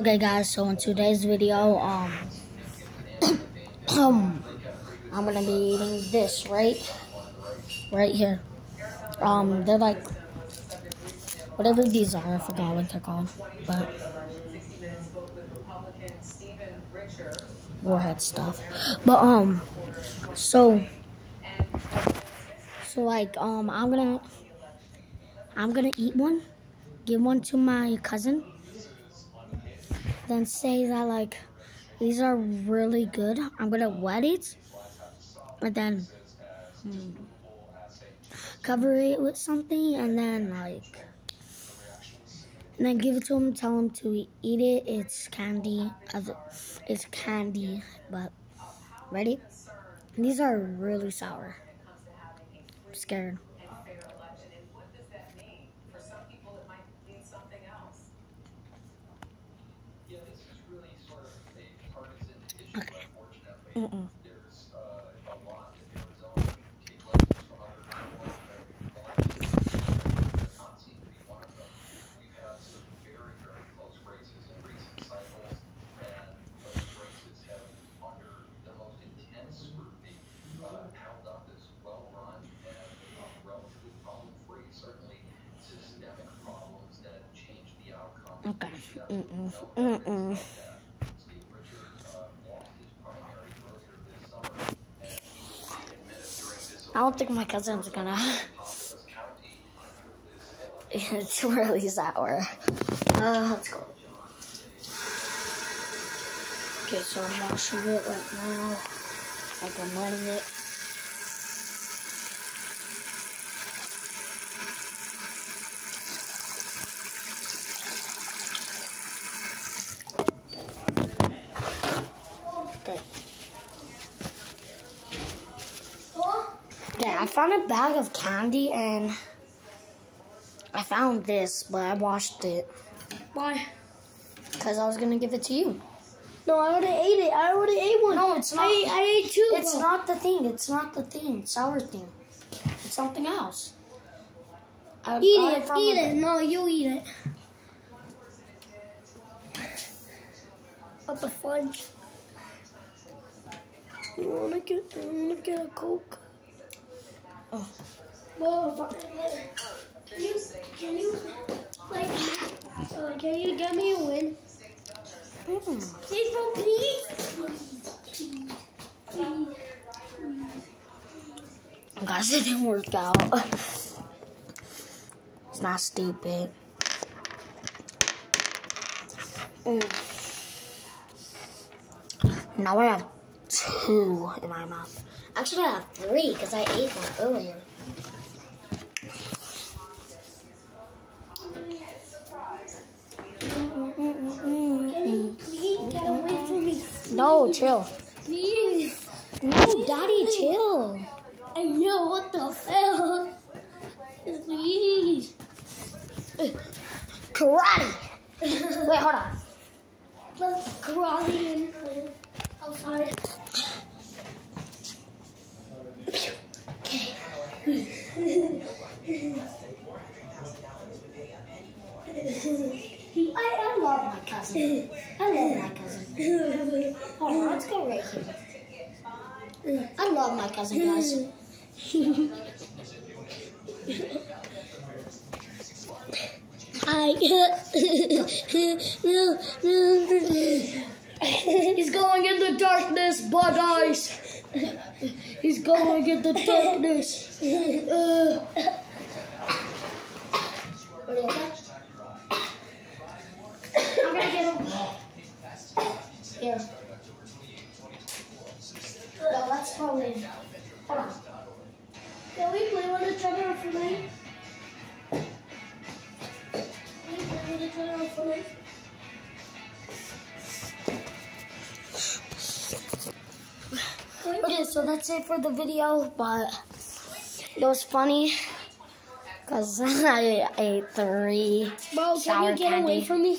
Okay guys, so in today's video, um, um, I'm gonna be eating this, right? Right here. Um, they're like, whatever these are, I forgot what they're called, but, warhead stuff. But, um, so, so like, um, I'm gonna, I'm gonna eat one, give one to my cousin, then say that like these are really good. I'm gonna wet it and then hmm, cover it with something and then like and then give it to him. Tell him to eat it. It's candy. It's candy, but ready? These are really sour. I'm scared. Mm-mm. Okay. Mm-mm. Mm-mm. Don't think my cousin's gonna. it's really sour. Uh, let's go. Okay, so I'm washing it right now. Like I'm letting it. Yeah, I found a bag of candy and I found this, but I washed it. Why? Because I was going to give it to you. No, I already ate it. I already ate one. No, it's not. I, I ate two. It's not the thing. It's not the thing. Sour thing. It's something else. I Eat got it. Eat it. No, you eat it. Up a fudge. You wanna get? You wanna get a coke? Oh. Whoa! Can you? Can you? Like, uh, can you get me a win? Mm. Please, please. Please. Please. Guys, it didn't work out. It's not stupid. Mm. Now I have two in my mouth. Actually, I have three because I ate one earlier. Can you please get away from me? No, chill. Please. No, daddy, chill. I know what the hell. Please. Karate. Wait, hold on. Let's karate in outside. I, I love my cousin. I love my cousin. Hold on, let's go right here. I love my cousin, guys. I no, no. He's going in the darkness, bud eyes. He's going in the darkness. Uh, I'm gonna get him. Here. Hold on. can we play with each other for night? Can we play with each other for night? Okay, so that's it for the video, but it was funny because I ate three Bro, can you get away from me?